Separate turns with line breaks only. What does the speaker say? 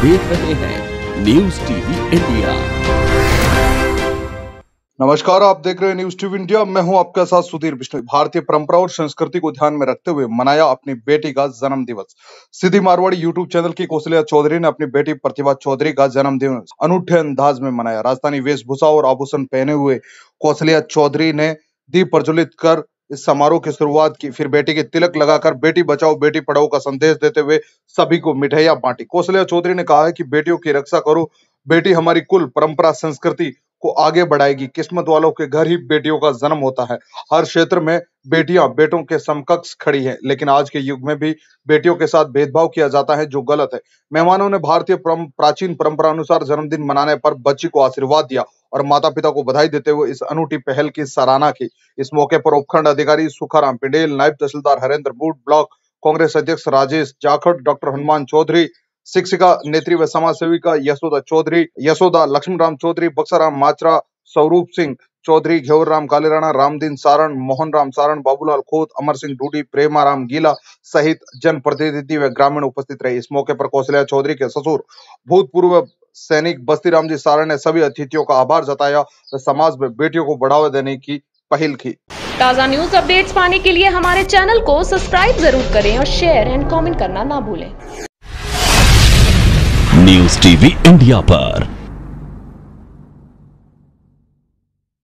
देख रहे हैं न्यूज़ टीवी इंडिया
नमस्कार, आप देख रहे हैं न्यूज़ टीवी इंडिया मैं हूँ आपका साथ सुधीर बिश्नोई भारतीय परंपरा और संस्कृति को ध्यान में रखते हुए मनाया अपनी बेटी का जन्म दिवस। सिद्धि मारवाड़ी यूट्यूब चैनल की कौशल्या चौधरी ने अपनी बेटी प्रतिभा चौधरी का जन्म दिवस अनूठे अंदाज में मनाया। राजधानी वेशभूषा और आभूषण पहने हुए कौशल्या चौधरी ने दीप प्रज्वलित कर इस समारोह की शुरुआत की। फिर बेटी के तिलक लगाकर बेटी बचाओ, बेटी पढ़ाओ का संदेश देते हुए सभी को मिठाइयाँ बांटी। कौशल्या चौधरी ने कहा है कि बेटियों की रक्षा करो, बेटी हमारी कुल परंपरा, संस्कृति को आगे बढ़ाएगी। किस्मत वालों के घर ही बेटियों का जन्म होता है। हर क्षेत्र में बेटियाँ बेटों के समकक्ष खड़ी हैं, लेकिन आज के युग में भी बेटियों के साथ भेदभाव किया जाता है, जो गलत है। मेहमानों ने भारतीय प्राचीन परंपरा अनुसार जन्मदिन मनाने पर बच्ची को आशीर्वाद दिया। और माता पिता को बधाई देते हुए इस अनूठी पहल की सराहना की। इस मौके पर उपखंड अधिकारी सुखाराम पिंडेल, नायब तहसीलदार हरेंद्र बूट ब्लॉक, कांग्रेस अध्यक्ष राजेश जाखड़, डॉक्टर हनुमान चौधरी, शिक्षिका नेत्री व समाज सेविका यशोदा चौधरी, यशोदा लक्ष्मण चौधरी, बक्साराम माचरा स्वरूप सिंह चौधरी घेवर राम कालेराणा, रामदीन सारण मोहन राम सारण, बाबूलाल खोत, अमर सिंह डूडी, प्रेमाराम गीला सहित जनप्रतिनिधि व ग्रामीण उपस्थित रहे। इस मौके पर कौशल्या चौधरी के ससुर, भूतपूर्व सैनिक बस्ती राम जी सारा ने सभी अतिथियों का आभार जताया व समाज में बेटियों को बढ़ावा देने की पहल की।
ताज़ा न्यूज़ अपडेट्स पाने के लिए हमारे चैनल को सब्सक्राइब ज़रूर करें और शेयर एंड कमेंट करना ना भूलें।
न्यूज़ टीवी इंडिया पर।